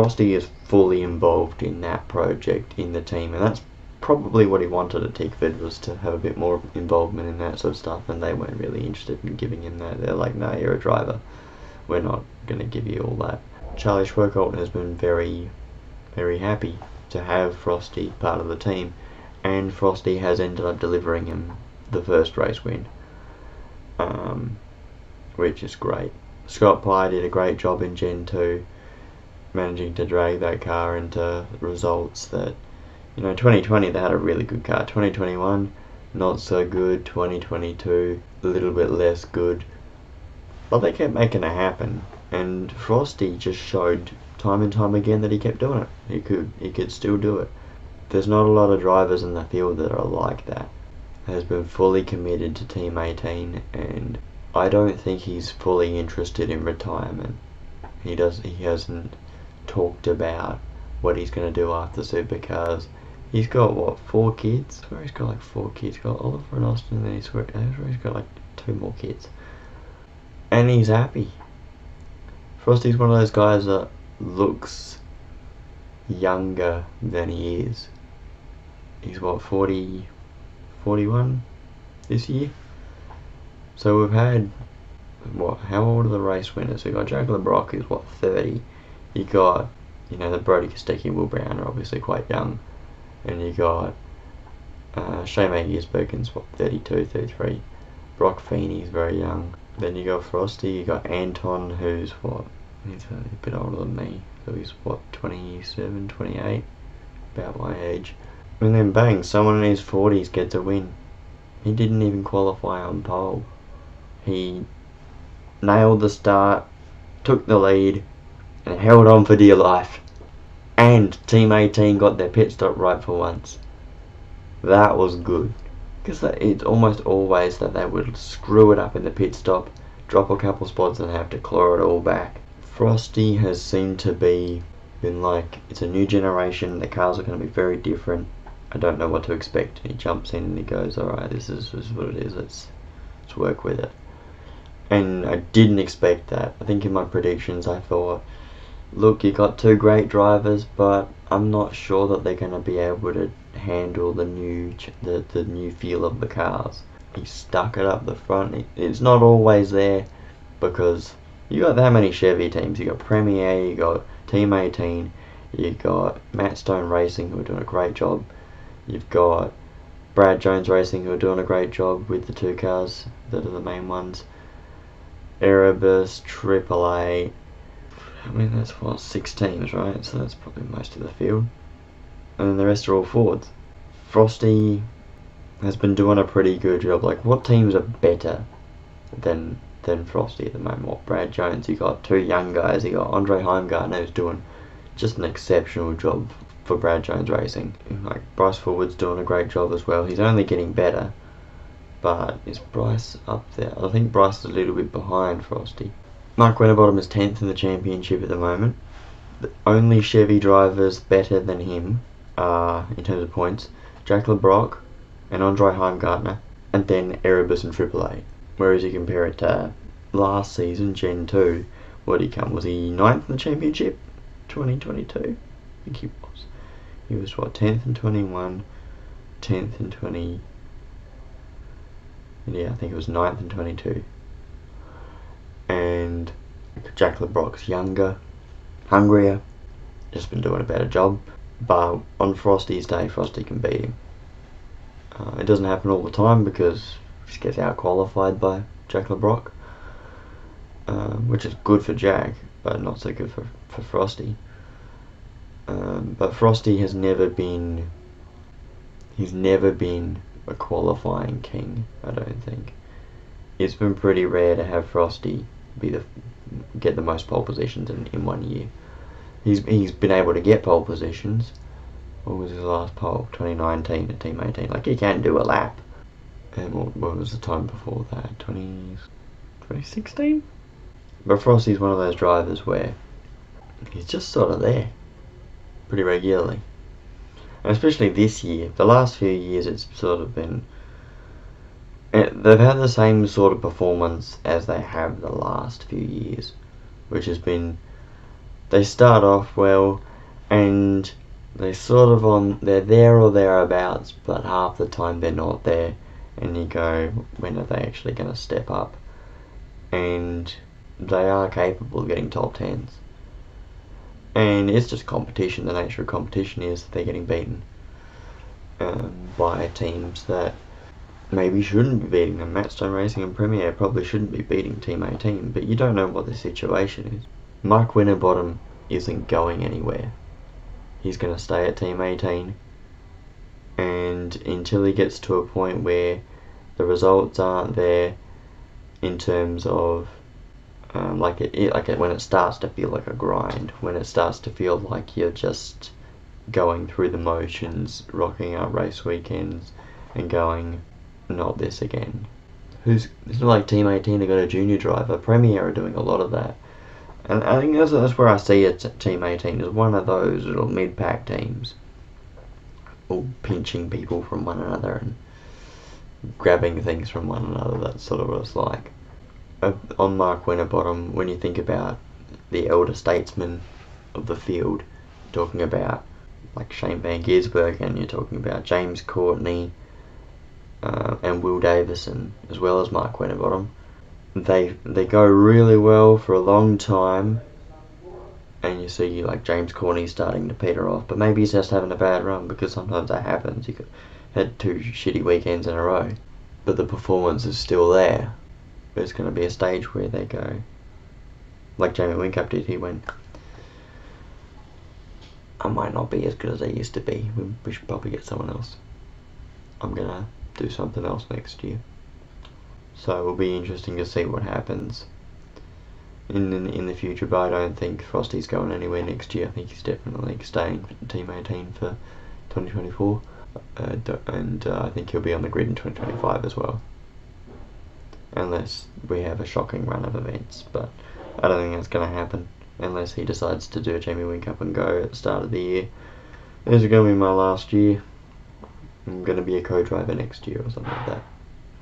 Frosty is fully involved in that project in the team, and that's probably what he wanted at Tickford was to have a bit more involvement in that sort of stuff, and they weren't really interested in giving him that. They're like, no, you're a driver. We're not going to give you all that. Charlie Schwerkolt has been very, very happy to have Frosty part of the team, and Frosty has ended up delivering him the first race win, um, which is great. Scott Pye did a great job in Gen 2, managing to drag that car into results that, you know, 2020 they had a really good car. 2021, not so good. 2022, a little bit less good. But they kept making it happen, and Frosty just showed time and time again that he kept doing it. He could, he could still do it. There's not a lot of drivers in the field that are like that. Has been fully committed to Team 18, and I don't think he's fully interested in retirement. He does. He hasn't talked about what he's going to do after supercars. He's got what four kids? Where he's got like four kids. He's got Oliver and Austin, and then he's he's got like two more kids, and he's happy. Frosty's one of those guys that looks younger than he is. He's what 40, 41 this year. So we've had what? How old are the race winners? We got Jack Le Brocq, who's what 30. You got you know the Brody Kostecki and Will Brown are obviously quite young, and you got uh, Shane Gisbergen's what 32, 33. Broc Feeney's very young. Then you got Frosty. You got Anton, who's what? He's a bit older than me. So he's what 27, 28, about my age. And then bang, someone in his 40s gets a win. He didn't even qualify on pole. He nailed the start, took the lead, and held on for dear life. And Team 18 got their pit stop right for once. That was good. Because it's almost always that they would screw it up in the pit stop, drop a couple spots and have to claw it all back. Frosty has seemed to be been like it's a new generation, the cars are going to be very different. I don't know what to expect. And he jumps in and he goes, alright, this is, this is what it is, let's, let's work with it. And I didn't expect that. I think in my predictions I thought, look, you got two great drivers, but I'm not sure that they're going to be able to handle the new the, the new feel of the cars. He stuck it up the front. It's not always there because you got that many Chevy teams. You got PremiAir, you got Team 18, you got Matt Stone Racing who are doing a great job. You've got Brad Jones Racing who are doing a great job with the two cars that are the main ones. Erebus, Triple Eight. I mean, that's what, six teams, right? So that's probably most of the field. And then the rest are all Fords. Frosty has been doing a pretty good job. Like, what teams are better than than Frosty at the moment? What, Brad Jones, you got two young guys. You got Andre Heimgartner who's doing just an exceptional job for Brad Jones Racing. Like, Bryce Fullwood's doing a great job as well. He's only getting better. But is Bryce up there? I think Bryce is a little bit behind Frosty. Mark Winterbottom is 10th in the championship at the moment. The only Chevy drivers better than him are, in terms of points, Jack Le Brocq and Andre Heimgartner, and then Erebus and Triple Eight. Whereas you compare it to last season, Gen 2, what he come? Was he 9th in the championship? 2022? I think he was. He was what, 10th and 21, 10th and 20, yeah, I think it was 9th and 22. Jack Le Brocq's younger, hungrier, just been doing a better job. But on Frosty's day, Frosty can beat him. Uh, it doesn't happen all the time because he gets out qualified by Jack Le Brocq, uh, which is good for Jack, but not so good for, for Frosty. Um, but Frosty has never been, he's never been a qualifying king, I don't think. It's been pretty rare to have Frosty be the get the most pole positions in, in one year. He's he's been able to get pole positions. What was his last pole? 2019 at Team 18. Like he can do a lap. And what, what was the time before that? 20, 2016? But Frosty's one of those drivers where he's just sort of there pretty regularly and especially this year. The last few years, it's sort of been. It, eh, they've had the same sort of performance as they have the last few years, which has been they start off well, and they sort of on they're there or thereabouts, but half the time they're not there, and you go, when are they actually going to step up? And they are capable of getting top tens. And it's just competition. The nature of competition is that they're getting beaten um, by teams that maybe shouldn't be beating them. Matt Stone Racing and PremiAir probably shouldn't be beating Team 18, but you don't know what the situation is. Mark Winterbottom isn't going anywhere. He's going to stay at Team 18, and until he gets to a point where the results aren't there in terms of um, like it, like it, when it starts to feel like a grind, when it starts to feel like you're just going through the motions, rocking out race weekends, and going, not this again. Who's it's like Team 18 they got a junior driver. PremiAir are doing a lot of that, and I think that's, that's where I see it. Team 18 is one of those little mid-pack teams, all pinching people from one another and grabbing things from one another. That's sort of what it's like uh, on Mark Winterbottom, when you think about the elder statesmen of the field, talking about like Shane Van Gisbergen, and you're talking about James Courtney uh, and Will Davison, as well as Mark Winterbottom. They they go really well for a long time, and you see like James Courtney starting to peter off, but maybe he's just having a bad run because sometimes that happens. You could had two shitty weekends in a row, but the performance is still there there's going to be a stage where they go, like Jamie Whincup did, he went, I might not be as good as I used to be. We, should probably get someone else. I'm to do something else next year. So it will be interesting to see what happens in, in, in the future, but I don't think Frosty's going anywhere next year. I think he's definitely staying for Team 18 for 2024, uh, and uh, I think he'll be on the grid in 2025 as well unless we have a shocking run of events. But I don't think that's going to happen unless he decides to do a Jamie Whincup and go at the start of the year. This is going to be my last year. I'm to be a co-driver next year or something like that.